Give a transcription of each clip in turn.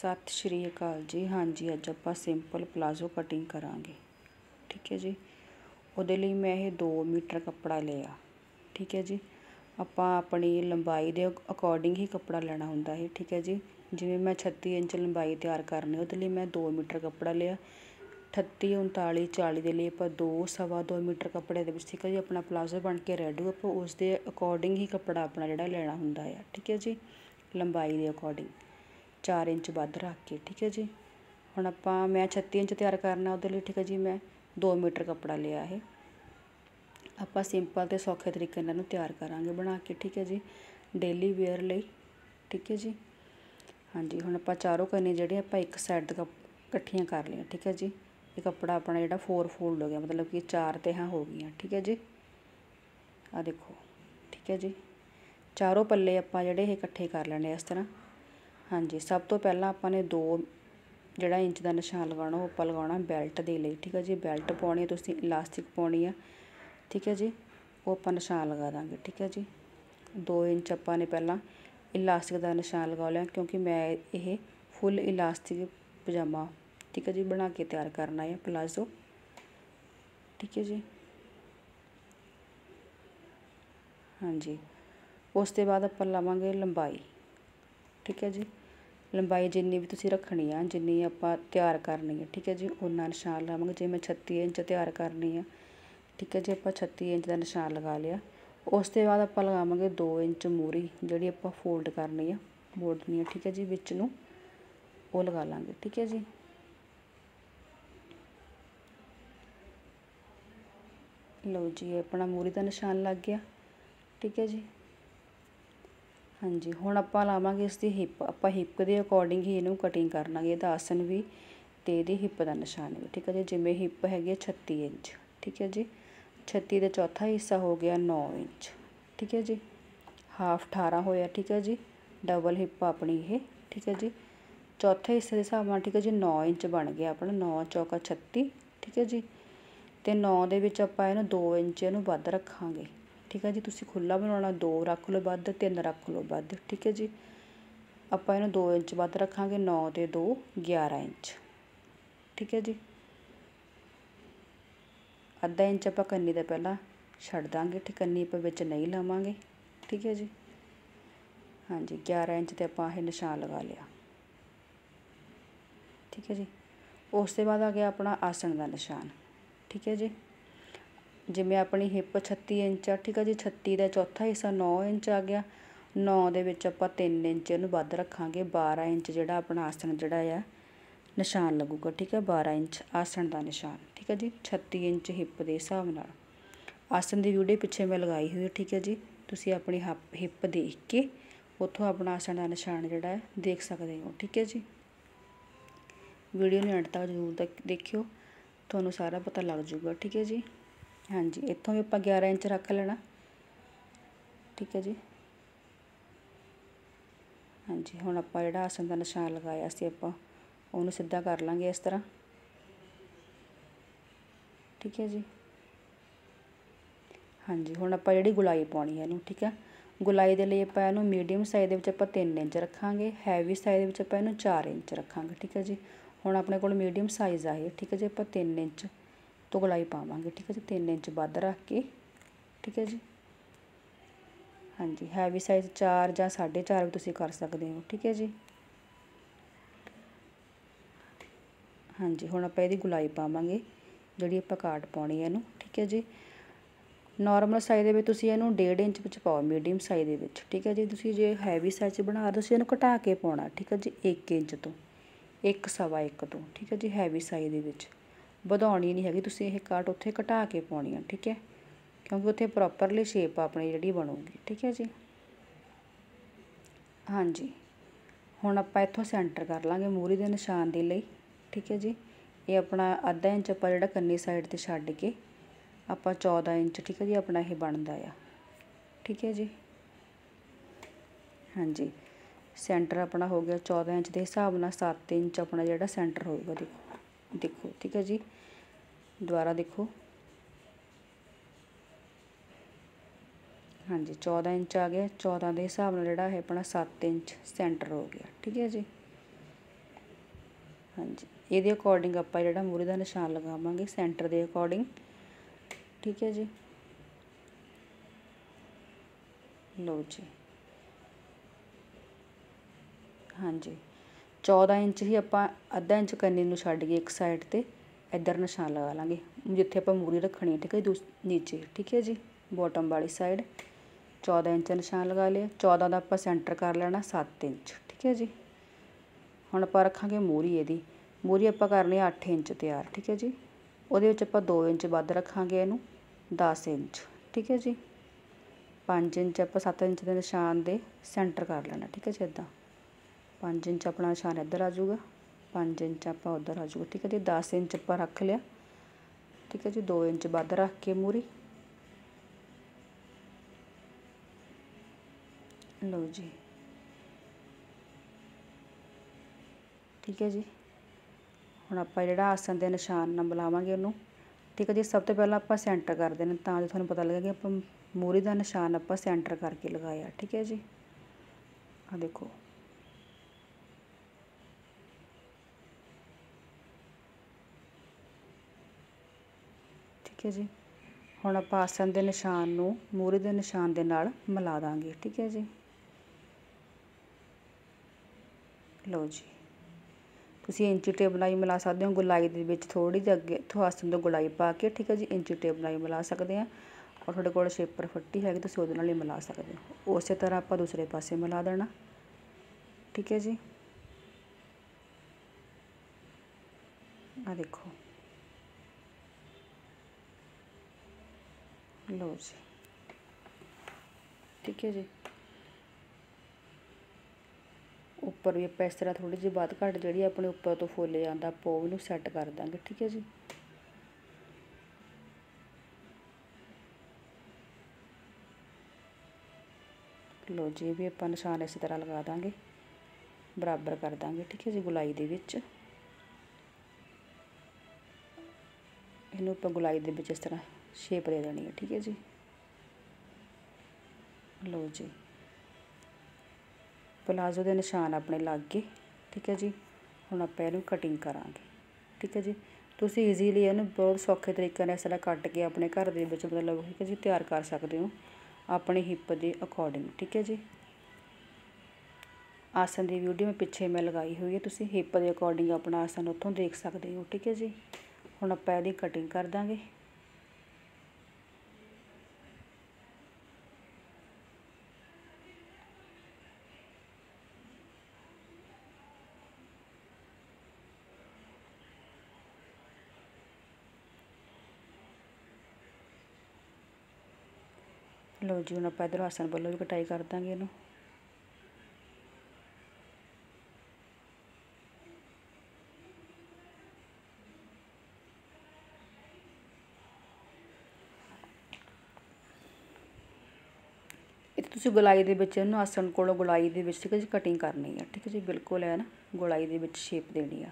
ਸਤਿ ਸ਼੍ਰੀ ਅਕਾਲ ਜੀ। ਹਾਂਜੀ, ਅੱਜ ਆਪਾਂ ਸਿੰਪਲ ਪਲਾਜ਼ੋ ਕਟਿੰਗ ਕਰਾਂਗੇ। ਠੀਕ ਹੈ ਜੀ? ਉਹਦੇ ਲਈ ਮੈਂ ਇਹ 2 ਮੀਟਰ ਕੱਪੜਾ ਲਿਆ। ਠੀਕ ਹੈ ਜੀ? ਆਪਾਂ ਆਪਣੀ ਲੰਬਾਈ ਦੇ ਅਕੋਰਡਿੰਗ ਹੀ ਕੱਪੜਾ ਲੈਣਾ ਹੁੰਦਾ ਹੈ ਠੀਕ ਹੈ ਜੀ? ਜਿਵੇਂ ਮੈਂ 36 ਇੰਚ ਲੰਬਾਈ ਤਿਆਰ ਕਰਨੀ, ਉਹਦੇ ਲਈ ਮੈਂ 2 ਮੀਟਰ ਕੱਪੜਾ ਲਿਆ। 38 39 40 ਦੇ ਲਈ ਆਪਾਂ 2 ਸਵਾ 2 ਮੀਟਰ ਕੱਪੜੇ ਦੇ ਵਿੱਚ, ਠੀਕ ਹੈ ਜੀ? ਆਪਣਾ ਪਲਾਜ਼ੋ ਬਣ ਕੇ ਰੈਡੀ ਆਪਾਂ ਉਸ ਦੇ ਅਕੋਰਡਿੰਗ ਹੀ ਕੱਪੜਾ ਆਪਣਾ ਜਿਹੜਾ ਲੈਣਾ ਹੁੰਦਾ ਆ। ਠੀਕ ਹੈ ਜੀ? ਲੰਬਾਈ ਦੇ ਅਕੋਰਡਿੰਗ ਚਾਰ ਇੰਚ ਵੱਧ ਰੱਖ ਕੇ, ਠੀਕ ਹੈ ਜੀ। ਹੁਣ ਆਪਾਂ, ਮੈਂ 36 ਇੰਚ ਤਿਆਰ ਕਰਨਾ ਉਹਦੇ ਲਈ, ਠੀਕ ਹੈ ਜੀ, ਮੈਂ 2 ਮੀਟਰ ਕੱਪੜਾ ਲਿਆ ਇਹ। ਆਪਾਂ ਸਿੰਪਲ ਤੇ ਸੌਖੇ ਤਰੀਕੇ ਨਾਲ ਇਹਨੂੰ ਤਿਆਰ ਕਰਾਂਗੇ ਬਣਾ ਕੇ, ਠੀਕ ਹੈ ਜੀ ਡੇਲੀ ਵੇਅਰ ਲਈ, ਠੀਕ ਹੈ ਜੀ। ਹਾਂਜੀ, ਹੁਣ ਆਪਾਂ ਚਾਰੋਂ ਕੰਨੇ ਜਿਹੜੇ ਆਪਾਂ ਇੱਕ ਸਾਈਡ ਤੱਕ ਇਕੱਠੀਆਂ ਕਰ ਲਈਆਂ, ਠੀਕ ਹੈ ਜੀ। ਇਹ ਕੱਪੜਾ ਆਪਣਾ ਜਿਹੜਾ 4 ਫੋਲਡ ਹੋ ਗਿਆ, ਮਤਲਬ ਕਿ ਚਾਰ ਤਹਾਂ ਹੋ ਗਈਆਂ, ਠੀਕ ਹੈ ਜੀ। ਆ ਦੇਖੋ, ਠੀਕ ਹੈ ਜੀ। ਚਾਰੋਂ ਪੱਲੇ ਆਪਾਂ ਜਿਹੜੇ ਇਹ ਇਕੱਠੇ ਕਰ ਲੈਣੇ ਇਸ ਤਰ੍ਹਾਂ। ਹਾਂਜੀ, ਸਭ ਤੋਂ ਪਹਿਲਾਂ ਆਪਾਂ ਨੇ ਦੋ ਜਿਹੜਾ ਇੰਚ ਦਾ ਨਿਸ਼ਾਨ ਲਗਾਉਣਾ, ਉਹ ਆਪਾਂ ਲਗਾਉਣਾ ਬੈਲਟ ਦੇ ਲਈ, ਠੀਕ ਹੈ ਜੀ? ਬੈਲਟ ਪਾਉਣੀ ਤੁਸੀਂ, ਇਲਾਸਟਿਕ ਪਾਉਣੀ ਆ, ਠੀਕ ਹੈ ਜੀ? ਉਹ ਆਪਾਂ ਨਿਸ਼ਾਨ ਲਗਾ ਦਾਂਗੇ, ਠੀਕ ਹੈ ਜੀ? 2 ਇੰਚ ਆਪਾਂ ਨੇ ਪਹਿਲਾਂ ਇਲਾਸਟਿਕ ਦਾ ਨਿਸ਼ਾਨ ਲਗਾ ਲਿਆ, ਕਿਉਂਕਿ ਮੈਂ ਇਹ ਫੁੱਲ ਇਲਾਸਟਿਕ ਪਜਾਮਾ, ਠੀਕ ਹੈ ਜੀ, ਬਣਾ ਕੇ ਤਿਆਰ ਕਰਨਾ ਹੈ ਪਲਾਜ਼ੋ, ਠੀਕ ਹੈ ਜੀ? ਹਾਂਜੀ। ਉਸ ਤੋਂ ਬਾਅਦ ਆਪਾਂ ਲਾਵਾਂਗੇ ਲੰਬਾਈ, ਠੀਕ ਹੈ ਜੀ? ਲੰਬਾਈ ਜਿੰਨੀ ਵੀ ਤੁਸੀਂ ਰੱਖਣੀ ਆ, ਜਿੰਨੀ ਆਪਾਂ ਤਿਆਰ ਕਰਨੀ ਹੈ ਠੀਕ ਹੈ ਜੀ? ਉਨਾ ਨਿਸ਼ਾਨ ਲਾਵਾਂਗੇ ਜੇ ਮੈਂ 36 ਇੰਚ ਤਿਆਰ ਕਰਨੀ ਆ, ਠੀਕ ਹੈ ਜੀ? ਆਪਾਂ 36 ਇੰਚ ਦਾ ਨਿਸ਼ਾਨ ਲਗਾ ਲਿਆ। ਉਸ ਤੋਂ ਬਾਅਦ ਆਪਾਂ ਲਗਾਵਾਂਗੇ 2 ਇੰਚ ਮੂਰੀ, ਜਿਹੜੀ ਆਪਾਂ ਫੋਲਡ ਕਰਨੀ ਆ, ਮੋੜਨੀ ਆ, ਠੀਕ ਹੈ ਜੀ? ਵਿੱਚ ਨੂੰ ਉਹ ਲਗਾ ਲਾਂਗੇ, ਠੀਕ ਹੈ ਜੀ? ਲਓ ਜੀ ਆਪਣਾ ਮੂਰੀ ਦਾ ਨਿਸ਼ਾਨ ਲੱਗ ਗਿਆ, ਠੀਕ ਹੈ ਜੀ? ਹਾਂਜੀ, ਹੁਣ ਆਪਾਂ ਲਾਵਾਂਗੇ ਇਸ ਦੀ ਹਿੱਪ, ਆਪਾਂ ਹਿੱਪ ਦੇ ਅਕੋਰਡਿੰਗ ਹੀ ਇਹਨੂੰ ਕਟਿੰਗ ਕਰ ਲਾਂਗੇ ਇਹਦਾ ਆਸਨ ਵੀ ਤੇ ਇਹਦੀ ਹਿੱਪ ਦਾ ਨਿਸ਼ਾਨ ਵੀ, ਠੀਕ ਹੈ ਜੀ? ਜਿਵੇਂ ਹਿੱਪ ਹੈਗੀ 36 ਇੰਚ, ਠੀਕ ਹੈ ਜੀ? 36 ਦਾ ਚੌਥਾ ਹਿੱਸਾ ਹੋ ਗਿਆ 9 ਇੰਚ, ਠੀਕ ਹੈ ਜੀ? ਹਾਫ 18 ਹੋਇਆ, ਠੀਕ ਹੈ ਜੀ? ਡਬਲ ਹਿੱਪ ਆਪਣੀ ਇਹ, ਠੀਕ ਹੈ ਜੀ? ਚੌਥੇ ਹਿੱਸੇ ਦੇ ਹਿਸਾਬ ਨਾਲ, ਠੀਕ ਹੈ ਜੀ? 9 ਇੰਚ ਬਣ ਗਿਆ ਆਪਣਾ 9 ਚੌਕਾ 36 ਠੀਕ ਹੈ ਜੀ? ਤੇ 9 ਦੇ ਵਿੱਚ ਆਪਾਂ ਇਹਨੂੰ 2 ਇੰਚ ਇਹਨੂੰ ਵੱਧ ਰੱਖਾਂਗੇ। ਠੀਕ ਹੈ ਜੀ, ਤੁਸੀਂ ਖੁੱਲਾ ਬਣਾਉਣਾ, ਦੋ ਰੱਖ ਲਓ ਵੱਧ, ਤਿੰਨ ਰੱਖ ਲਓ ਵੱਧ, ਠੀਕ ਹੈ ਜੀ। ਆਪਾਂ ਇਹਨੂੰ 2 ਇੰਚ ਵੱਧ ਰੱਖਾਂਗੇ 9 ਤੇ 2 11 ਇੰਚ, ਠੀਕ ਹੈ ਜੀ। ਅੱਧਾ ਇੰਚ ਆਪਾਂ ਕੰਨੀ ਦਾ ਪਹਿਲਾਂ ਛੱਡ ਦਾਂਗੇ, ਠੀਕ, ਕੰਨੀ ਆਪਾਂ ਵਿੱਚ ਨਹੀਂ ਲਾਵਾਂਗੇ, ਠੀਕ ਹੈ ਜੀ। ਹਾਂਜੀ 11 ਇੰਚ ਤੇ ਆਪਾਂ ਇਹ ਨਿਸ਼ਾਨ ਲਗਾ ਲਿਆ। ਠੀਕ ਹੈ ਜੀ। ਉਸ ਤੋਂ ਬਾਅਦ ਆ ਗਿਆ ਆਪਣਾ ਆਸਣ ਦਾ ਨਿਸ਼ਾਨ, ਠੀਕ ਹੈ ਜੀ। ਜਿਵੇਂ ਆਪਣੀ ਹਿੱਪ 36 ਇੰਚ ਆ, ਠੀਕ ਆ ਜੀ 36 ਦਾ ਚੌਥਾ ਹਿੱਸਾ 9 ਇੰਚ ਆ ਗਿਆ। 9 ਦੇ ਵਿੱਚ ਆਪਾਂ 3 ਇੰਚ ਇਹਨੂੰ ਵੱਧ ਰੱਖਾਂਗੇ 12 ਇੰਚ ਜਿਹੜਾ ਆਪਣਾ ਆਸਣ ਜਿਹੜਾ ਆ, ਨਿਸ਼ਾਨ ਲੱਗੂਗਾ, ਠੀਕ ਹੈ 12 ਇੰਚ ਆਸਣ ਦਾ ਨਿਸ਼ਾਨ, ਠੀਕ ਹੈ ਜੀ 36 ਇੰਚ ਹਿੱਪ ਦੇ ਹਿਸਾਬ ਨਾਲ। ਆਸਣ ਦੀ ਵੀਡੀਓ ਪਿੱਛੇ ਮੈਂ ਲਗਾਈ ਹੋਈ ਹੈ ਠੀਕ ਹੈ ਜੀ, ਤੁਸੀਂ ਆਪਣੀ ਹਿੱਪ ਦੇਖ ਕੇ ਉੱਥੋਂ ਆਪਣਾ ਆਸਣ ਦਾ ਨਿਸ਼ਾਨ ਜਿਹੜਾ ਹੈ ਦੇਖ ਸਕਦੇ ਹੋ, ਠੀਕ ਹੈ ਜੀ। ਵੀਡੀਓ ਨੂੰ ਅੰਤ ਤੱਕ ਜ਼ਰੂਰ ਦੇਖਿਓ, ਤੁਹਾਨੂੰ ਸਾਰਾ ਪਤਾ ਲੱਗ ਜਾਊਗਾ, ਠੀਕ ਹੈ ਜੀ। ਹਾਂਜੀ, ਇੱਥੋਂ ਵੀ ਆਪਾਂ 11 ਇੰਚ ਰੱਖ ਲੈਣਾ। ਠੀਕ ਹੈ ਜੀ। ਹਾਂਜੀ, ਹੁਣ ਆਪਾਂ ਜਿਹੜਾ ਆਸਣ ਦਾ ਨਿਸ਼ਾਨ ਲਗਾਇਆ ਸੀ ਆਪਾਂ, ਉਹਨੂੰ ਸਿੱਧਾ ਕਰ ਲਾਂਗੇ ਇਸ ਤਰ੍ਹਾਂ। ਠੀਕ ਹੈ ਜੀ। ਹਾਂਜੀ, ਹੁਣ ਆਪਾਂ ਜਿਹੜੀ ਗੁਲਾਈ ਪਾਉਣੀ ਹੈ ਇਹਨੂੰ, ਠੀਕ ਹੈ। ਗੁਲਾਈ ਦੇ ਲਈ ਆਪਾਂ ਇਹਨੂੰ ਮੀਡੀਅਮ ਸਾਈਜ਼ ਦੇ ਵਿੱਚ ਆਪਾਂ 3 ਇੰਚ ਰੱਖਾਂਗੇ, ਹੈਵੀ ਸਾਈਜ਼ ਦੇ ਵਿੱਚ ਆਪਾਂ ਇਹਨੂੰ 4 ਇੰਚ ਰੱਖਾਂਗੇ, ਠੀਕ ਹੈ ਜੀ। ਹੁਣ ਆਪਣੇ ਕੋਲ ਮੀਡੀਅਮ ਸਾਈਜ਼ ਆ ਇਹ, ਠੀਕ ਹੈ ਜੀ। ਆਪਾਂ 3 ਇੰਚ ਤੋਂ ਗਲਾਈ ਪਾਵਾਂਗੇ, ਠੀਕ ਹੈ ਜੀ? 3 ਇੰਚ ਵੱਧ ਰੱਖ ਕੇ, ਠੀਕ ਹੈ ਜੀ? ਹਾਂਜੀ ਹੈਵੀ ਸਾਈਜ਼ 4 ਜਾਂ 4.5 ਵੀ ਤੁਸੀਂ ਕਰ ਸਕਦੇ ਹੋ, ਠੀਕ ਹੈ ਜੀ? ਹਾਂਜੀ, ਹੁਣ ਆਪਾਂ ਇਹਦੀ ਗੁਲਾਈ ਪਾਵਾਂਗੇ, ਜਿਹੜੀ ਆਪਾਂ ਕਾਟ ਪਾਉਣੀ ਹੈ ਇਹਨੂੰ, ਠੀਕ ਹੈ ਜੀ? ਨਾਰਮਲ ਸਾਈਜ਼ ਦੇ ਵਿੱਚ ਤੁਸੀਂ ਇਹਨੂੰ 1.5 ਇੰਚ ਵਿੱਚ ਪਾਓ ਮੀਡੀਅਮ ਸਾਈਜ਼ ਦੇ ਵਿੱਚ, ਠੀਕ ਹੈ ਜੀ? ਤੁਸੀਂ ਜੇ ਹੈਵੀ ਸਾਈਜ਼ 'ਚ ਬਣਾ ਤੁਸੀਂ ਇਹਨੂੰ ਘਟਾ ਕੇ ਪਾਉਣਾ, ਠੀਕ ਹੈ ਜੀ? 1 ਇੰਚ ਤੋਂ 1 ਸਵਾ 1 ਤੋਂ, ਠੀਕ ਹੈ ਜੀ? ਹੈਵੀ ਸਾਈਜ਼ ਦੇ ਵਿੱਚ। ਵਧਾਉਣੀ ਨਹੀਂ ਹੈਗੀ, ਤੁਸੀਂ ਇਹ ਕਾਟ ਉੱਥੇ ਘਟਾ ਕੇ ਪਾਉਣੀ ਆ, ਠੀਕ ਹੈ? ਕਿਉਂਕਿ ਉੱਥੇ ਪ੍ਰੋਪਰਲੀ ਸ਼ੇਪ ਆਪਣੀ ਜਿਹੜੀ ਬਣੂਗੀ, ਠੀਕ ਹੈ ਜੀ? ਹਾਂਜੀ। ਹੁਣ ਆਪਾਂ ਇੱਥੋਂ ਸੈਂਟਰ ਕਰ ਲਾਂਗੇ ਮੂਰੀ ਦੇ ਨਿਸ਼ਾਨ ਦੇ ਲਈ, ਠੀਕ ਹੈ ਜੀ? ਇਹ ਆਪਣਾ ਅੱਧਾ ਇੰਚ ਆਪਾਂ ਜਿਹੜਾ ਕੰਨੀ ਸਾਈਡ ਤੇ ਛੱਡ ਕੇ ਆਪਾਂ 14 ਇੰਚ, ਠੀਕ ਹੈ ਜੀ, ਆਪਣਾ ਇਹ ਬਣਦਾ ਆ, ਠੀਕ ਹੈ ਜੀ? ਹਾਂਜੀ। ਸੈਂਟਰ ਆਪਣਾ ਹੋ ਗਿਆ 14 ਇੰਚ, ਦੇ ਹਿਸਾਬ ਨਾਲ 7 ਇੰਚ ਆਪਣਾ ਜਿਹੜਾ ਸੈਂਟਰ ਹੋਊਗਾ, ਦੇਖੋ। ਦੇਖੋ, ਠੀਕ ਹੈ ਜੀ। ਦੁਬਾਰਾ ਦੇਖੋ। ਹਾਂਜੀ 14 ਇੰਚ ਆ ਗਿਆ। 14 ਦੇ ਹਿਸਾਬ ਨਾਲ ਜਿਹੜਾ ਹੈ ਆਪਣਾ 7 ਇੰਚ ਸੈਂਟਰ ਹੋ ਗਿਆ, ਠੀਕ ਹੈ ਜੀ। ਹਾਂਜੀ, ਇਹਦੇ ਅਕੋਰਡਿੰਗ ਆਪਾਂ ਜਿਹੜਾ ਮੂਰੇ ਦਾ ਨਿਸ਼ਾਨ ਲਗਾਵਾਂਗੇ, ਸੈਂਟਰ ਦੇ ਅਕੋਰਡਿੰਗ ਠੀਕ ਹੈ ਜੀ। ਲਓ ਜੀ। ਹਾਂਜੀ। 14 ਇੰਚ ਹੀ ਆਪਾਂ ਅੱਧਾ ਇੰਚ ਕਰਨੀ ਨੂੰ ਛੱਡ ਕੇ ਇੱਕ ਸਾਈਡ ਤੇ ਇੱਧਰ ਨਿਸ਼ਾਨ ਲਗਾ ਲਾਂਗੇ। ਜਿੱਥੇ ਆਪਾਂ ਮੂਰੀ ਰੱਖਣੀ ਹੈ, ਠੀਕ ਹੈ ਜੀ ਨੀਚੇ, ਠੀਕ ਹੈ ਜੀ ਬਾਟਮ ਵਾਲੀ ਸਾਈਡ 14 ਇੰਚ ਨਿਸ਼ਾਨ ਲਗਾ ਲਿਆ। 14 ਦਾ ਆਪਾਂ ਸੈਂਟਰ ਕਰ ਲੈਣਾ 7 ਇੰਚ, ਠੀਕ ਹੈ ਜੀ। ਹੁਣ ਆਪਾਂ ਰੱਖਾਂਗੇ ਮੂਰੀ ਇਹਦੀ। ਮੂਰੀ ਆਪਾਂ ਕਰਨੀ ਹੈ 8 ਇੰਚ ਤਿਆਰ, ਠੀਕ ਹੈ ਜੀ। ਉਹਦੇ ਵਿੱਚ ਆਪਾਂ 2 ਇੰਚ ਵੱਧ ਰੱਖਾਂਗੇ ਇਹਨੂੰ 10 ਇੰਚ, ਠੀਕ ਹੈ ਜੀ। 5 ਇੰਚ ਆਪਾਂ 7 ਇੰਚ ਦੇ ਨਿਸ਼ਾਨ ਦੇ ਸੈਂਟਰ ਕਰ ਲੈਣਾ, ਠੀਕ ਹੈ ਜੀ ਇਦਾਂ 5 ਇੰਚ ਆਪਣਾ ਨਿਸ਼ਾਨ ਇੱਧਰ ਆ ਜਾਊਗਾ। 5 ਇੰਚ ਆਪਾਂ ਉੱਧਰ ਆ ਜਾਊਗਾ, ਠੀਕ ਹੈ ਜੀ? 10 ਇੰਚ ਆਪਾਂ ਰੱਖ ਲਿਆ। ਠੀਕ ਹੈ ਜੀ 2 ਇੰਚ ਵੱਧ ਰੱਖ ਕੇ ਮੂਰੀ। ਲਓ ਜੀ। ਠੀਕ ਹੈ ਜੀ? ਹੁਣ ਆਪਾਂ ਜਿਹੜਾ ਆਸਣ ਦੇ ਨਿਸ਼ਾਨ ਨਾਲ ਬੁਲਾਵਾਂਗੇ ਉਹਨੂੰ। ਠੀਕ ਹੈ ਜੀ, ਸਭ ਤੋਂ ਪਹਿਲਾਂ ਆਪਾਂ ਸੈਂਟਰ ਕਰ ਦੇਣਾ, ਤਾਂ ਜੋ ਤੁਹਾਨੂੰ ਪਤਾ ਲੱਗੇ ਕਿ ਆਪਾਂ ਮੂਰੀ ਦਾ ਨਿਸ਼ਾਨ ਆਪਾਂ ਸੈਂਟਰ ਕਰਕੇ ਲਗਾਇਆ। ਠੀਕ ਹੈ ਜੀ? ਆ ਦੇਖੋ। ਠੀਕ ਹੈ ਜੀ। ਹੁਣ ਆਪਾਂ ਆਸਣ ਦੇ ਨਿਸ਼ਾਨ ਨੂੰ ਮੂਰੇ ਦੇ ਨਿਸ਼ਾਨ ਦੇ ਨਾਲ ਮਿਲਾ ਦਾਂਗੇ, ਠੀਕ ਹੈ ਜੀ। ਲਓ ਜੀ। ਤੁਸੀਂ ਇੰਚੀ ਟੇਪ ਨਾਲ ਹੀ ਮਿਲਾ ਸਕਦੇ ਹੋ, ਗੁਲਾਈ ਦੇ ਵਿੱਚ ਥੋੜੀ ਜਿਹੀ ਅੱਗੇ ਤੋਂ ਆਸਣ ਤੋਂ ਗੁਲਾਈ ਪਾ ਕੇ, ਠੀਕ ਹੈ ਜੀ, ਇੰਚੀ ਟੇਪ ਨਾਲ ਹੀ ਮਿਲਾ ਸਕਦੇ ਆ ਔਰ ਤੁਹਾਡੇ ਕੋਲ ਸ਼ੇਪਰ ਫੱਟੀ ਹੈਗੀ, ਤੁਸੀਂ ਉਹਦੇ ਨਾਲ ਹੀ ਮਿਲਾ ਸਕਦੇ ਹੋ। ਉਸੇ ਤਰ੍ਹਾਂ ਆਪਾਂ ਦੂਸਰੇ ਪਾਸੇ ਮਿਲਾ ਦੇਣਾ, ਠੀਕ ਹੈ ਜੀ। ਆ ਦੇਖੋ। ਲਓ ਜੀ। ਠੀਕ ਹੈ ਜੀ। ਉੱਪਰ ਵੀ ਆਪਾਂ ਇਸ ਤਰ੍ਹਾਂ ਥੋੜੀ ਜਿਹੀ ਬਾਤ ਘੱਟ ਜਿਹੜੀ ਆਪਣੇ ਉੱਪਰ ਤੋਂ ਫੁੱਲ ਜਾਂਦਾ, ਆਪਾਂ ਉਹ ਨੂੰ ਸੈੱਟ ਕਰ ਦਾਂਗੇ, ਠੀਕ ਹੈ ਜੀ। ਲੋ ਜੀ ਵੀ ਆਪਾਂ ਨਿਸ਼ਾਨ ਇਸੇ ਤਰ੍ਹਾਂ ਲਗਾ ਦਾਂਗੇ। ਬਰਾਬਰ ਕਰ ਦਾਂਗੇ, ਠੀਕ ਹੈ ਜੀ, ਗੁਲਾਈ ਦੇ ਵਿੱਚ। ਇਹਨੂੰ ਆਪਾਂ ਗੁਲਾਈ ਦੇ ਵਿੱਚ ਇਸ ਤਰ੍ਹਾਂ ਸ਼ੇਪ ਦੇ ਦੇਣੀ ਹੈ, ਠੀਕ ਹੈ ਜੀ। ਲਓ ਜੀ। ਪਲਾਜ਼ੋ ਦੇ ਨਿਸ਼ਾਨ ਆਪਣੇ ਲੱਗ ਗਏ, ਠੀਕ ਹੈ ਜੀ। ਹੁਣ ਆਪਾਂ ਇਹਨੂੰ ਕਟਿੰਗ ਕਰਾਂਗੇ, ਠੀਕ ਹੈ ਜੀ। ਤੁਸੀਂ ਈਜ਼ੀਲੀ ਇਹਨੂੰ ਬਹੁਤ ਸੌਖੇ ਤਰੀਕੇ ਨਾਲ ਇਸ ਤਰ੍ਹਾਂ ਕੱਟ ਕੇ ਆਪਣੇ ਘਰ ਦੇ ਵਿੱਚ ਮਤਲਬ, ਠੀਕ ਹੈ ਜੀ, ਤਿਆਰ ਕਰ ਸਕਦੇ ਹੋ। ਆਪਣੇ ਹਿੱਪ ਦੇ ਅਕੋਰਡਿੰਗ ਠੀਕ ਹੈ ਜੀ। ਆਸਨ ਦੀ ਵੀਡੀਓ ਮੈਂ ਪਿੱਛੇ ਮੈਂ ਲਗਾਈ ਹੋਈ ਹੈ, ਤੁਸੀਂ ਹਿੱਪ ਦੇ ਅਕੋਰਡਿੰਗ ਆਪਣਾ ਆਸਨ ਉੱਥੋਂ ਦੇਖ ਸਕਦੇ ਹੋ, ਠੀਕ ਹੈ ਜੀ। ਹੁਣ ਆਪਾਂ ਇਹਦੀ ਕਟਿੰਗ ਕਰ ਦਾਂਗੇ। ਲਓ ਜੀ, ਹੁਣ ਆਪਾਂ ਇਧਰ ਆਸਣ ਵੱਲੋਂ ਵੀ ਕਟਾਈ ਕਰ ਦਾਂਗੇ ਇਹਨੂੰ। ਇਹ ਤੁਸੀਂ ਗੁਲਾਈ ਦੇ ਵਿੱਚ ਇਹਨੂੰ ਆਸਣ ਕੋਲੋਂ ਗੁਲਾਈ ਦੇ ਵਿੱਚ, ਠੀਕ ਹੈ ਜੀ ਕਟਿੰਗ ਕਰਨੀ ਹੈ ਠੀਕ ਹੈ ਜੀ, ਬਿਲਕੁਲ ਹੈ ਨਾ ਗੁਲਾਈ ਦੇ ਵਿੱਚ ਸ਼ੇਪ ਦੇਣੀ ਆ।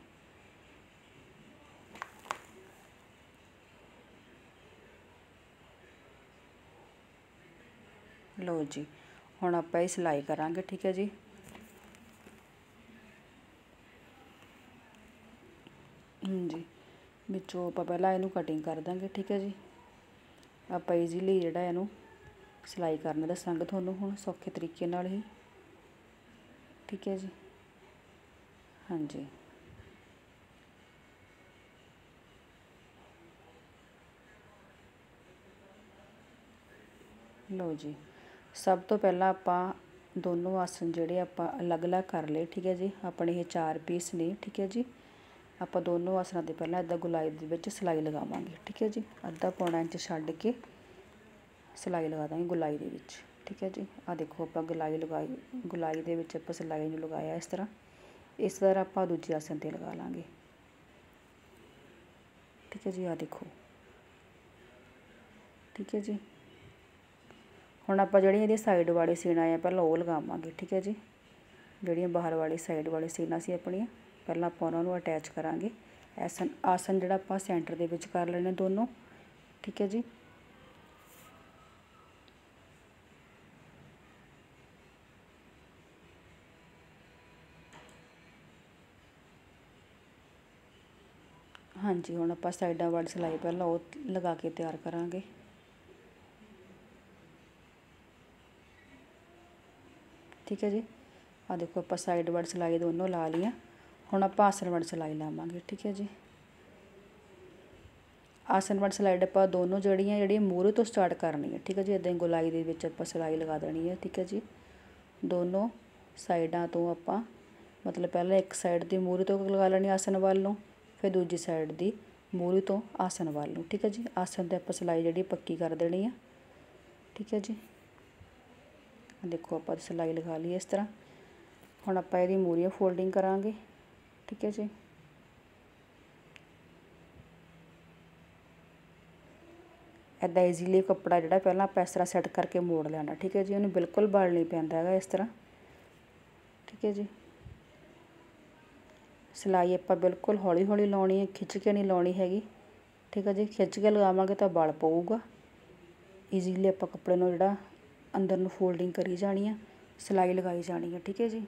ਲਓ ਜੀ। ਹੁਣ ਆਪਾਂ ਇਹ ਸਿਲਾਈ ਕਰਾਂਗੇ, ਠੀਕ ਹੈ ਜੀ। ਹਾਂਜੀ ਵਿੱਚੋਂ ਆਪਾਂ ਪਹਿਲਾਂ ਇਹਨੂੰ ਕਟਿੰਗ ਕਰ ਦਾਂਗੇ, ਠੀਕ ਹੈ ਜੀ। ਆਪਾਂ ਈਜ਼ੀਲੀ ਜਿਹੜਾ ਇਹਨੂੰ ਸਿਲਾਈ ਕਰਨ ਦੱਸਾਂਗੇ ਤੁਹਾਨੂੰ ਹੁਣ, ਸੌਖੇ ਤਰੀਕੇ ਨਾਲ ਹੀ ਠੀਕ ਹੈ ਜੀ। ਹਾਂਜੀ ਲਓ ਜੀ। ਸਭ ਤੋਂ ਪਹਿਲਾਂ ਆਪਾਂ ਦੋਨੋਂ ਆਸਨ ਜਿਹੜੇ ਆਪਾਂ ਅਲੱਗ-ਅਲੱਗ ਕਰ ਲਏ, ਠੀਕ ਹੈ ਜੀ? ਆਪਣੇ ਇਹ ਚਾਰ ਪੀਸ ਨੇ, ਠੀਕ ਹੈ ਜੀ? ਆਪਾਂ ਦੋਨੋਂ ਆਸਨਾਂ ਦੇ ਪਹਿਲਾਂ ਇਦਾਂ ਗੁਲਾਈ ਦੇ ਵਿੱਚ ਸਿਲਾਈ ਲਗਾਵਾਂਗੇ, ਠੀਕ ਹੈ ਜੀ? ਅੱਧਾ ਪੌਣਾ ਇੰਚ ਛੱਡ ਕੇ ਸਿਲਾਈ ਲਗਾ ਦਾਂਗੇ ਗੁਲਾਈ ਦੇ ਵਿੱਚ, ਠੀਕ ਹੈ ਜੀ? ਆ ਦੇਖੋ ਆਪਾਂ ਗੁਲਾਈ ਲਗਾਈ, ਗੁਲਾਈ ਦੇ ਵਿੱਚ ਆਪਾਂ ਸਿਲਾਈ ਨੂੰ ਲਗਾਇਆ ਇਸ ਤਰ੍ਹਾਂ। ਇਸ ਤਰ੍ਹਾਂ ਆਪਾਂ ਦੂਜੇ ਆਸਨ ਤੇ ਲਗਾ ਲਾਂਗੇ। ਠੀਕ ਹੈ ਜੀ ਆ ਦੇਖੋ। ਠੀਕ ਹੈ ਜੀ? ਹੁਣ ਆਪਾਂ ਜਿਹੜੀਆਂ ਇਹਦੀ ਸਾਈਡ ਵਾਲੇ ਸੀਣਾ ਆ, ਪਹਿਲਾਂ ਉਹ ਲਗਾਵਾਂਗੇ, ਠੀਕ ਹੈ ਜੀ? ਜਿਹੜੀਆਂ ਬਾਹਰ ਵਾਲੀ ਸਾਈਡ ਵਾਲੇ ਸੀਨਾ ਸੀ ਆਪਣੀਆਂ, ਪਹਿਲਾਂ ਆਪਾਂ ਉਹਨਾਂ ਨੂੰ ਅਟੈਚ ਕਰਾਂਗੇ। ਐਸਨ, ਆਸਨ ਜਿਹੜਾ ਆਪਾਂ ਸੈਂਟਰ ਦੇ ਵਿੱਚ ਕਰ ਲੈਣੇ ਦੋਨੋਂ, ਠੀਕ ਹੈ ਜੀ? ਹਾਂਜੀ, ਹੁਣ ਆਪਾਂ ਸਾਈਡਾਂ ਵਾਲੀ ਸਿਲਾਈ ਪਹਿਲਾਂ ਉਹ ਲਗਾ ਕੇ ਤਿਆਰ ਕਰਾਂਗੇ। ਠੀਕ ਹੈ ਜੀ। ਆ ਦੇਖੋ ਆਪਾਂ ਸਾਈਡ ਵਾਲੀ ਸਿਲਾਈ ਦੋਨੋਂ ਲਾ ਲਈਆਂ। ਹੁਣ ਆਪਾਂ ਆਸਣ ਵਾਲੀ ਸਿਲਾਈ ਲਾਵਾਂਗੇ, ਠੀਕ ਹੈ ਜੀ। ਆਸਨ ਵਾਲੀ ਸਿਲਾਈ ਆਪਾਂ ਦੋਨੋਂ ਜੜੀਆਂ ਜਿਹੜੀਆਂ ਮੂਹਰੇ ਤੋਂ ਸਟਾਰਟ ਕਰਨੀ ਹੈ ਠੀਕ ਹੈ ਜੀ। ਇਦਾਂ ਹੀ ਗੁਲਾਈ ਦੇ ਵਿੱਚ ਆਪਾਂ ਸਿਲਾਈ ਲਗਾ ਦੇਣੀ ਹੈ, ਠੀਕ ਹੈ ਜੀ। ਦੋਨੋਂ ਸਾਈਡਾਂ ਤੋਂ ਆਪਾਂ, ਮਤਲਬ ਪਹਿਲਾਂ ਇੱਕ ਸਾਈਡ ਦੀ ਮੂਹਰੇ ਤੋਂ ਲਗਾ ਲੈਣੀ ਆਸਣ ਵੱਲ ਨੂੰ, ਫਿਰ ਦੂਜੀ ਸਾਈਡ ਦੀ ਮੂਹਰੇ ਤੋਂ ਆਸਣ ਵੱਲ ਨੂੰ, ਠੀਕ ਹੈ ਜੀ। ਆਸਣ ਤੇ ਆਪਾਂ ਸਿਲਾਈ ਜਿਹੜੀ ਪੱਕੀ ਕਰ ਦੇਣੀ ਆ, ਠੀਕ ਹੈ ਜੀ। ਦੇਖੋ ਆਪਾਂ ਸਿਲਾਈ ਲਗਾ ਲਈ ਇਸ ਤਰ੍ਹਾਂ। ਹੁਣ ਆਪਾਂ ਇਹਦੀ ਮੂਰੀਆਂ ਫੋਲਡਿੰਗ ਕਰਾਂਗੇ, ਠੀਕ ਹੈ ਜੀ। ਐਦਾਂ ਈਜ਼ੀਲੀ ਕੱਪੜਾ ਜਿਹੜਾ ਪਹਿਲਾਂ ਆਪਾਂ ਇਸ ਤਰ੍ਹਾਂ ਸੈੱਟ ਕਰਕੇ ਮੋੜ ਲੈਣਾ, ਠੀਕ ਹੈ ਜੀ। ਉਹਨੂੰ ਬਿਲਕੁਲ ਬਲ ਨਹੀਂ ਪੈਂਦਾ ਹੈਗਾ ਇਸ ਤਰ੍ਹਾਂ, ਠੀਕ ਹੈ ਜੀ। ਸਿਲਾਈ ਆਪਾਂ ਬਿਲਕੁਲ ਹੌਲੀ ਹੌਲੀ ਲਾਉਣੀ ਹੈ, ਖਿੱਚ ਕੇ ਨਹੀਂ ਲਾਉਣੀ ਹੈਗੀ, ਠੀਕ ਹੈ ਜੀ। ਖਿੱਚ ਕੇ ਲਗਾਵਾਂਗੇ ਤਾਂ ਬਲ ਪਊਗਾ। ਈਜ਼ੀਲੀ ਆਪਾਂ ਕੱਪੜੇ ਨੂੰ ਜਿਹੜਾ ਅੰਦਰ ਨੂੰ ਫੋਲਡਿੰਗ ਕਰੀ ਜਾਣੀ ਆ ਸਿਲਾਈ ਲਗਾਈ ਜਾਣੀ ਹੈ ਠੀਕ ਹੈ ਜੀ?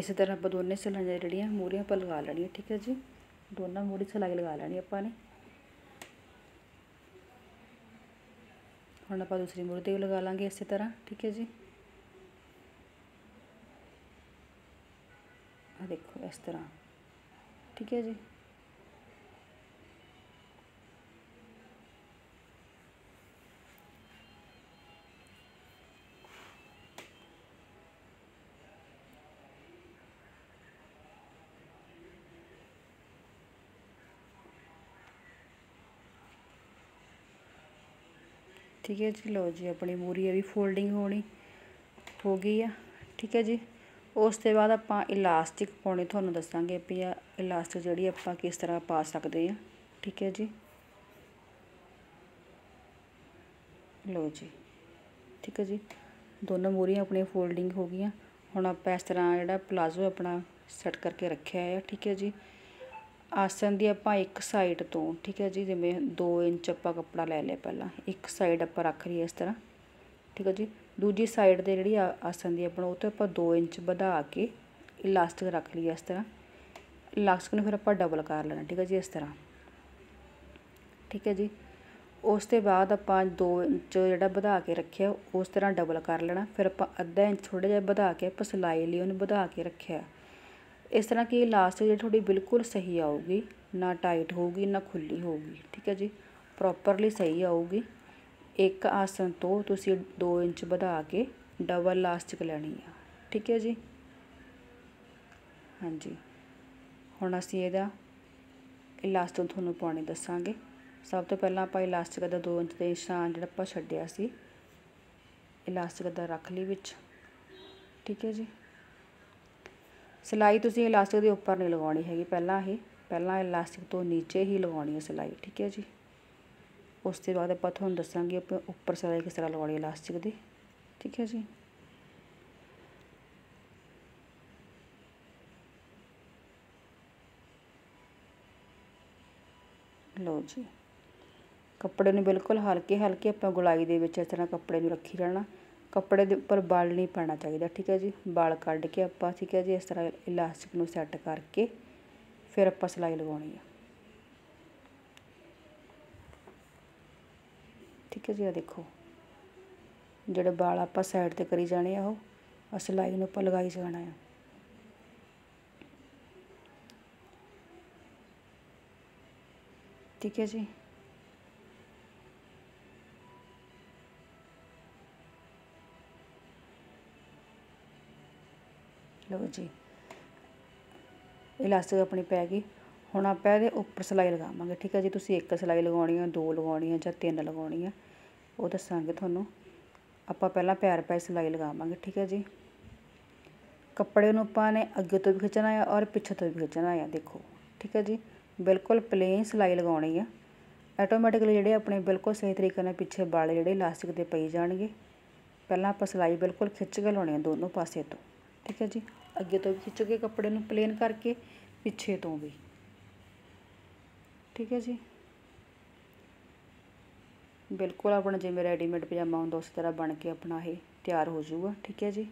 ਇਸੇ ਤਰ੍ਹਾਂ ਆਪਾਂ ਦੋਨੇ ਸਿਲਾਈਆਂ ਜਿਹੜੀਆਂ ਮੂਰੀਆਂ ਆਪਾਂ ਲਗਾ ਲੈਣੀਆਂ, ਠੀਕ ਹੈ ਜੀ? ਦੋਨਾਂ ਮੂਰੀ ਸਿਲਾਈ ਲਗਾ ਲੈਣੀ ਆਪਾਂ ਨੇ। ਹੁਣ ਆਪਾਂ ਦੂਸਰੀ ਮੂਰੀ ਤੇ ਵੀ ਲਗਾ ਲਾਂਗੇ ਇਸੇ ਤਰ੍ਹਾਂ, ਠੀਕ ਹੈ ਜੀ? ਆ ਦੇਖੋ ਇਸ ਤਰ੍ਹਾਂ, ਠੀਕ ਹੈ ਜੀ? ਠੀਕ ਹੈ ਜੀ, ਲਓ ਜੀ ਆਪਣੀ ਮੂਰੀ ਇਹ ਵੀ ਫੋਲਡਿੰਗ ਹੋਣੀ ਹੋ ਗਈ ਆ, ਠੀਕ ਹੈ ਜੀ। ਉਸ ਤੋਂ ਬਾਅਦ ਆਪਾਂ ਇਲਾਸਟਿਕ ਪਾਉਣੀ, ਤੁਹਾਨੂੰ ਦੱਸਾਂਗੇ ਵੀ ਆ ਇਲਾਸਟਿਕ ਜਿਹੜੀ ਆਪਾਂ ਕਿਸ ਤਰ੍ਹਾਂ ਪਾ ਸਕਦੇ ਆ ਠੀਕ ਹੈ ਜੀ। ਲਓ ਜੀ, ਠੀਕ ਹੈ ਜੀ, ਦੋਨੋਂ ਮੂਰੀਆਂ ਆਪਣੀਆਂ ਫੋਲਡਿੰਗ ਹੋ ਗਈਆਂ। ਹੁਣ ਆਪਾਂ ਇਸ ਤਰ੍ਹਾਂ ਜਿਹੜਾ ਪਲਾਜ਼ੋ ਆਪਣਾ ਸੈੱਟ ਕਰਕੇ ਰੱਖਿਆ ਹੈ ਠੀਕ ਹੈ ਜੀ। ਆਸਣ ਦੀ ਆਪਾਂ ਇੱਕ ਸਾਈਡ ਤੋਂ, ਠੀਕ ਹੈ ਜੀ, ਜਿਵੇਂ 2 ਇੰਚ ਆਪਾਂ ਕੱਪੜਾ ਲੈ ਲਿਆ ਪਹਿਲਾਂ, ਇੱਕ ਸਾਈਡ ਆਪਾਂ ਰੱਖ ਲਈ ਇਸ ਤਰ੍ਹਾਂ, ਠੀਕ ਹੈ ਜੀ, ਦੂਜੀ ਸਾਈਡ ਦੇ ਜਿਹੜੀ ਆਸਨ ਦੀ ਆਪਣਾ ਉਹ ਤੋਂ ਆਪਾਂ 2 ਇੰਚ ਵਧਾ ਕੇ ਇਲਾਸਟਿਕ ਰੱਖ ਲਈ ਇਸ ਤਰ੍ਹਾਂ ਇਲਾਸਟਿਕ ਨੂੰ ਫਿਰ ਆਪਾਂ ਡਬਲ ਕਰ ਲੈਣਾ, ਠੀਕ ਹੈ ਜੀ, ਇਸ ਤਰ੍ਹਾਂ, ਠੀਕ ਹੈ ਜੀ, ਉਸ ਤੋਂ ਬਾਅਦ ਆਪਾਂ 2 ਇੰਚ ਜਿਹੜਾ ਵਧਾ ਕੇ ਰੱਖਿਆ, ਉਸ ਤਰ੍ਹਾਂ ਡਬਲ ਕਰ ਲੈਣਾ, ਫਿਰ ਆਪਾਂ ਅੱਧਾ ਇੰਚ ਥੋੜਾ ਜਿਹਾ ਵਧਾ ਕੇ ਆਪਾਂ ਸਿਲਾਈ ਲਈ ਉਹਨੂੰ ਵਧਾ ਕੇ ਰੱਖਿਆ ਇਸ ਤਰ੍ਹਾਂ ਕਿ ਇਲਾਸਟਿਕ ਜਿਹੜੀ ਤੁਹਾਡੀ ਬਿਲਕੁਲ ਸਹੀ ਆਊਗੀ, ਨਾ ਟਾਈਟ ਹੋਊਗੀ, ਨਾ ਖੁੱਲੀ ਹੋਊਗੀ, ਠੀਕ ਹੈ ਜੀ? ਪ੍ਰੋਪਰਲੀ ਸਹੀ ਆਊਗੀ। ਇੱਕ ਆਸਨ ਤੋਂ ਤੁਸੀਂ 2 ਇੰਚ ਵਧਾ ਕੇ ਡਬਲ ਇਲਾਸਟਿਕ ਲੈਣੀ ਆ, ਠੀਕ ਹੈ ਜੀ? ਹਾਂਜੀ। ਹੁਣ ਅਸੀਂ ਇਹਦਾ ਇਲਾਸਟਿਕ ਤੁਹਾਨੂੰ ਪਾਉਣੀ ਦੱਸਾਂਗੇ। ਸਭ ਤੋਂ ਪਹਿਲਾਂ ਆਪਾਂ ਇਲਾਸਟਿਕ ਦਾ 2 ਇੰਚ ਦੇ ਨਿਸ਼ਾਨ ਜਿਹੜਾ ਆਪਾਂ ਛੱਡਿਆ ਸੀ ਇਲਾਸਟਿਕ ਦਾ ਰੱਖ ਲਈ ਵਿੱਚ, ਠੀਕ ਹੈ ਜੀ? ਸਿਲਾਈ ਤੁਸੀਂ ਇਲਾਸਟਿਕ ਦੇ ਉੱਪਰ ਨਹੀਂ ਲਗਾਉਣੀ ਹੈਗੀ, ਪਹਿਲਾਂ ਹੀ, ਪਹਿਲਾਂ ਇਲਾਸਟਿਕ ਤੋਂ ਨੀਚੇ ਹੀ ਲਗਾਉਣੀ ਹੈ ਸਿਲਾਈ, ਠੀਕ ਹੈ ਜੀ। ਉਸ ਤੋਂ ਬਾਅਦ ਆਪਾਂ ਤੁਹਾਨੂੰ ਦੱਸਾਂਗੇ ਆਪਾਂ ਉੱਪਰ ਸਿਲਾਈ ਕਿਸ ਤਰ੍ਹਾਂ ਲਗਾਉਣੀ ਇਲਾਸਟਿਕ ਦੀ, ਠੀਕ ਹੈ ਜੀ। ਲਓ ਜੀ। ਕੱਪੜੇ ਨੂੰ ਬਿਲਕੁਲ ਹਲਕੇ ਹਲਕੇ ਆਪਾਂ ਗੁਲਾਈ ਦੇ ਵਿੱਚ ਇਸ ਤਰ੍ਹਾਂ ਕੱਪੜੇ ਨੂੰ ਰੱਖੀ ਜਾਣਾ। ਕੱਪੜੇ ਦੇ ਉੱਪਰ ਬਲ ਨਹੀਂ ਪੈਣਾ ਚਾਹੀਦਾ, ਠੀਕ ਹੈ ਜੀ? ਬਲ ਕੱਢ ਕੇ ਆਪਾਂ, ਠੀਕ ਹੈ ਜੀ, ਇਸ ਤਰ੍ਹਾਂ ਇਲਾਸਟਿਕ ਨੂੰ ਸੈੱਟ ਕਰਕੇ ਫਿਰ ਆਪਾਂ ਸਿਲਾਈ ਲਗਾਉਣੀ ਆ। ਠੀਕ ਹੈ ਜੀ ਆ ਦੇਖੋ। ਜਿਹੜੇ ਬਾਲ ਆਪਾਂ ਸਾਈਡ ਤੇ ਕਰੀ ਜਾਣੇ ਆ ਉਹ ਸਿਲਾਈ ਨੂੰ ਆਪਾਂ ਲਗਾਈ ਜਾਣਾ ਆ। ਠੀਕ ਹੈ ਜੀ? ਲਓ ਜੀ। ਇਲਾਸਟਿਕ ਆਪਣੀ ਪੈ ਗਈ। ਹੁਣ ਆਪਾਂ ਇਹਦੇ ਉੱਪਰ ਸਿਲਾਈ ਲਗਾਵਾਂਗੇ, ਠੀਕ ਹੈ ਜੀ। ਤੁਸੀਂ ਇੱਕ ਸਿਲਾਈ ਲਗਾਉਣੀ ਆ, ਦੋ ਲਗਾਉਣੀ ਆ ਜਾਂ ਤਿੰਨ ਲਗਾਉਣੀ ਆ, ਉਹ ਦੱਸਾਂਗੇ ਤੁਹਾਨੂੰ। ਆਪਾਂ ਪਹਿਲਾਂ ਪੈਰ ਪੈ ਸਿਲਾਈ ਲਗਾਵਾਂਗੇ, ਠੀਕ ਹੈ ਜੀ। ਕੱਪੜੇ ਨੂੰ ਆਪਾਂ ਨੇ ਅੱਗੇ ਤੋਂ ਵੀ ਖਿੱਚਣਾ ਆ ਔਰ ਪਿੱਛੇ ਤੋਂ ਵੀ ਖਿੱਚਣਾ ਆ, ਦੇਖੋ, ਠੀਕ ਹੈ ਜੀ। ਬਿਲਕੁਲ ਪਲੇਨ ਸਿਲਾਈ ਲਗਾਉਣੀ ਆ। ਆਟੋਮੈਟਿਕਲੀ ਜਿਹੜੇ ਆਪਣੇ ਬਿਲਕੁਲ ਸਹੀ ਤਰੀਕੇ ਨਾਲ ਪਿੱਛੇ ਵਾਲੇ ਜਿਹੜੇ ਇਲਾਸਟਿਕ ਦੇ ਪਈ ਜਾਣਗੇ। ਪਹਿਲਾਂ ਆਪਾਂ ਸਿਲਾਈ ਬਿਲਕੁਲ ਖਿੱਚ ਕੇ ਲਾਉਣੀ ਆ ਦੋਨੋਂ ਪਾਸੇ ਤੋਂ, ਠੀਕ ਹੈ ਜੀ। ਅੱਗੇ ਤੋਂ ਵੀ ਖਿੱਚ ਕੇ ਕੱਪੜੇ ਨੂੰ ਪਲੇਨ ਕਰਕੇ ਪਿੱਛੇ ਤੋਂ ਵੀ। ਠੀਕ ਹੈ ਜੀ? ਬਿਲਕੁਲ ਆਪਣਾ ਜਿਵੇਂ ਰੈਡੀਮੇਡ ਪਜਾਮਾ ਹੁੰਦਾ ਉਸ ਤਰ੍ਹਾਂ ਬਣ ਕੇ ਆਪਣਾ ਇਹ ਤਿਆਰ ਹੋ ਜਾਊਗਾ। ਠੀਕ ਹੈ ਜੀ?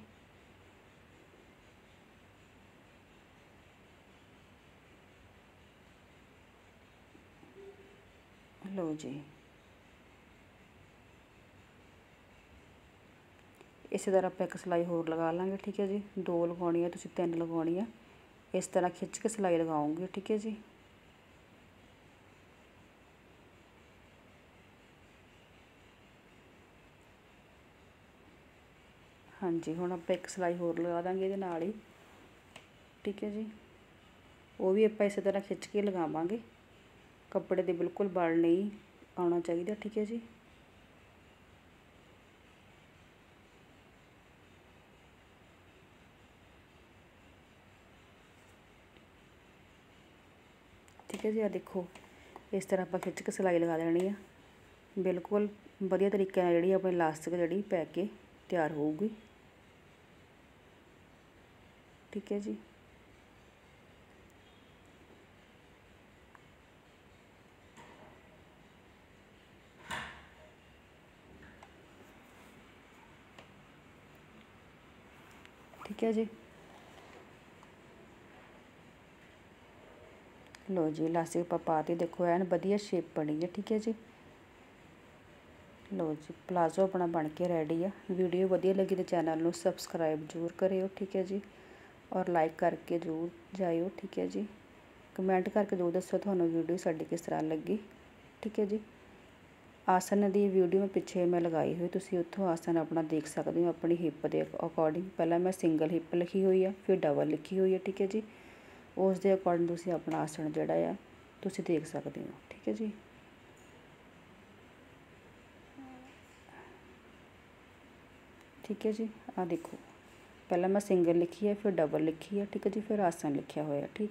ਲਓ ਜੀ। ਇਸੇ ਤਰ੍ਹਾਂ ਆਪਾਂ ਇੱਕ ਸਿਲਾਈ ਹੋਰ ਲਗਾ ਲਾਂਗੇ, ਠੀਕ ਹੈ ਜੀ। ਦੋ ਲਗਾਉਣੀ ਹੈ, ਤੁਸੀਂ ਤਿੰਨ ਲਗਾਉਣੀ ਹੈ। ਇਸ ਤਰ੍ਹਾਂ ਖਿੱਚ ਕੇ ਸਿਲਾਈ ਲਗਾਉਂਗੇ, ਠੀਕ ਹੈ ਜੀ। ਹਾਂਜੀ, ਹੁਣ ਆਪਾਂ ਇੱਕ ਸਿਲਾਈ ਹੋਰ ਲਗਾ ਦਾਂਗੇ ਇਹਦੇ ਨਾਲ ਹੀ, ਠੀਕ ਹੈ ਜੀ। ਉਹ ਵੀ ਆਪਾਂ ਇਸੇ ਤਰ੍ਹਾਂ ਖਿੱਚ ਕੇ ਲਗਾਵਾਂਗੇ। ਕੱਪੜੇ ਦੇ ਬਿਲਕੁਲ ਬਲ ਨਹੀਂ ਆਉਣਾ ਚਾਹੀਦਾ, ਠੀਕ ਹੈ ਜੀ। ਹੈ ਜੀ ਆ ਦੇਖੋ, ਇਸ ਤਰ੍ਹਾਂ ਆਪਾਂ ਖਿੱਚ ਕੇ ਸਿਲਾਈ ਲਗਾ ਦੇਣੀ ਆ। ਬਿਲਕੁਲ ਵਧੀਆ ਤਰੀਕੇ ਨਾਲ ਜਿਹੜੀ ਆਪਣੀ ਲਾਸਟਿਕ ਜਿਹੜੀ ਪੈ ਕੇ ਤਿਆਰ ਹੋਊਗੀ। ਠੀਕ ਹੈ ਜੀ। ਠੀਕ ਹੈ ਜੀ। ਲੋ ਜੀ ਲਾਸਟਿਕ ਆਪਾਂ ਪਾਤੀ ਦੇਖੋ, ਐਨ ਵਧੀਆ ਸ਼ੇਪ ਬਣੀ ਹੈ ਠੀਕ ਹੈ ਜੀ। ਲੋ ਜੀ ਪਲਾਜ਼ੋ ਆਪਣਾ ਬਣ ਕੇ ਰੈਡੀ ਆ। ਵੀਡੀਓ ਵਧੀਆ ਲੱਗੀ ਤੇ ਚੈਨਲ ਨੂੰ ਸਬਸਕ੍ਰਾਈਬ ਜ਼ਰੂਰ ਕਰਿਓ, ਠੀਕ ਹੈ ਜੀ। ਔਰ ਲਾਈਕ ਕਰਕੇ ਜ਼ਰੂਰ ਜਾਇਓ, ਠੀਕ ਹੈ ਜੀ। ਕਮੈਂਟ ਕਰਕੇ ਜ਼ਰੂਰ ਦੱਸੋ ਤੁਹਾਨੂੰ ਵੀਡੀਓ ਸਾਡੀ ਕਿਸ ਤਰ੍ਹਾਂ ਲੱਗੀ, ਠੀਕ ਹੈ ਜੀ। ਆਸਨ ਦੀ ਵੀਡੀਓ ਮੈਂ ਪਿੱਛੇ ਮੈਂ ਲਗਾਈ ਹੋਈ, ਤੁਸੀਂ ਉੱਥੋਂ ਆਸਨ ਆਪਣਾ ਦੇਖ ਸਕਦੇ ਹੋ, ਆਪਣੀ ਹਿੱਪ ਦੇ ਅਕੋਰਡਿੰਗ ਪਹਿਲਾਂ ਮੈਂ ਸਿੰਗਲ ਹਿੱਪ ਲਿਖੀ ਹੋਈ ਆ, ਫਿਰ ਡਬਲ ਲਿਖੀ ਹੋਈ ਹੈ ਠੀਕ ਹੈ ਜੀ। ਉਸ ਦੇ ਅਕੋਰਡਿੰਗ ਤੁਸੀਂ ਆਪਣਾ ਆਸਣ ਜਿਹੜਾ ਆ, ਤੁਸੀਂ ਦੇਖ ਸਕਦੇ ਹੋ, ਠੀਕ ਹੈ ਜੀ? ਠੀਕ ਹੈ ਜੀ ਆ ਦੇਖੋ। ਪਹਿਲਾਂ ਮੈਂ ਸਿੰਗਲ ਲਿਖੀ ਹੈ, ਫਿਰ ਡਬਲ ਲਿਖੀ ਹੈ, ਠੀਕ ਹੈ ਜੀ, ਫਿਰ ਆਸਣ ਲਿਖਿਆ ਹੋਇਆ, ਠੀਕ